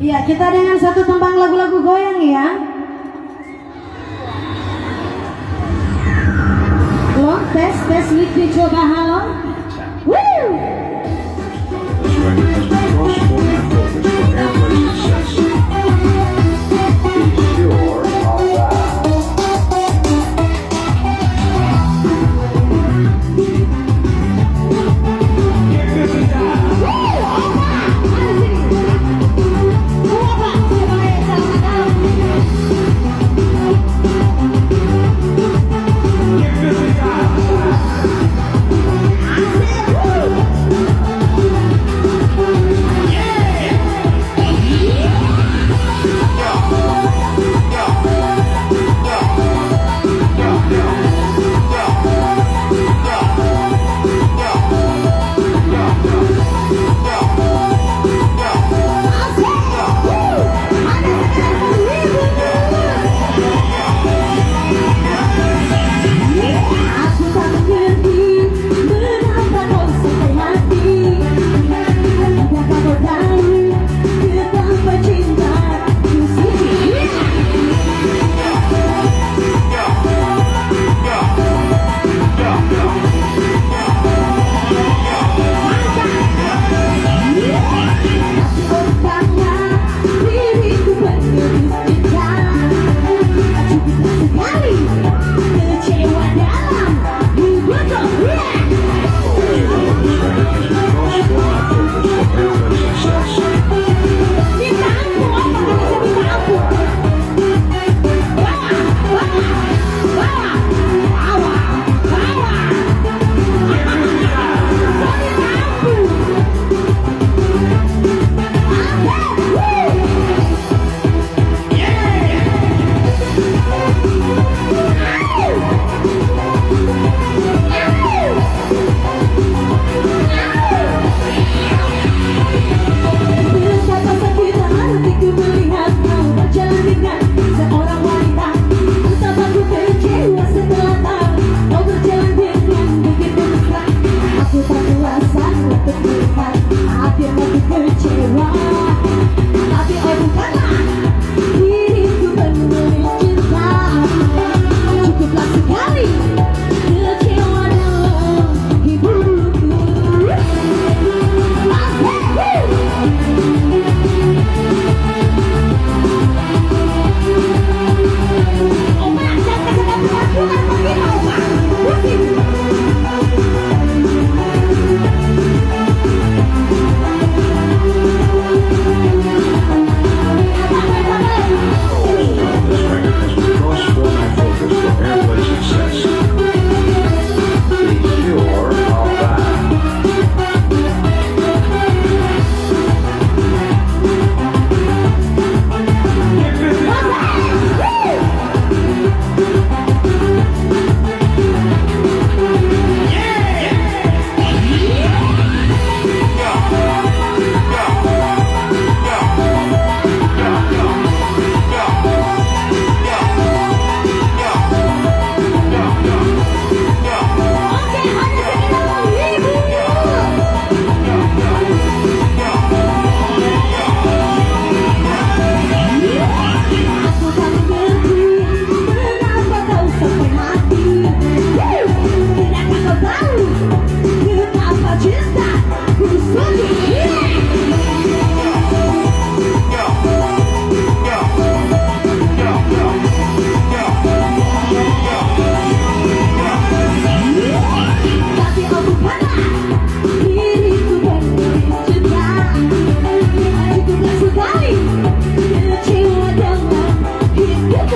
Iya, kita dengan satu tembang lagu-lagu goyang ya. Lo tes tes mic dicoba halo. Woo!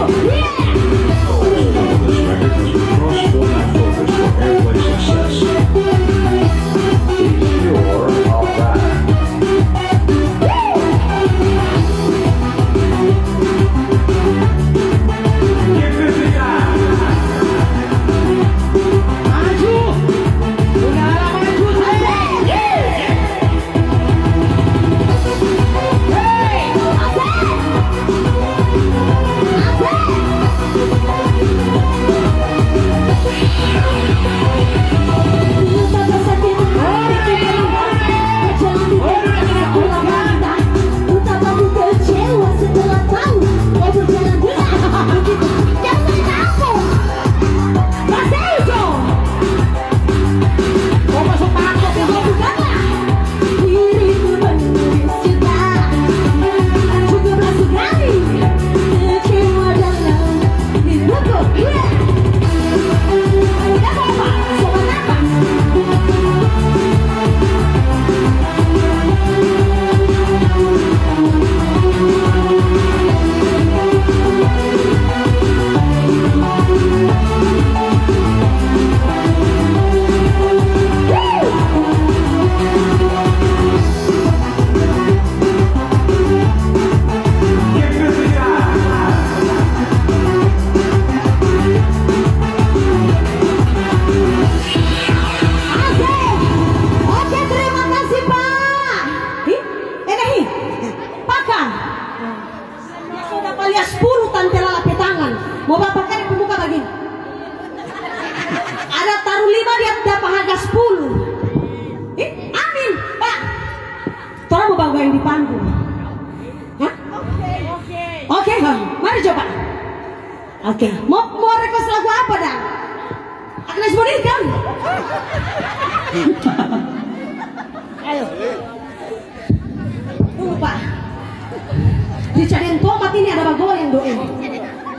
你 Oke, mau mau request lagu apa dah? Agnes Monica. Ayo. Tunggu Pak. Dicariin tomat ini ada bagol yang doeng.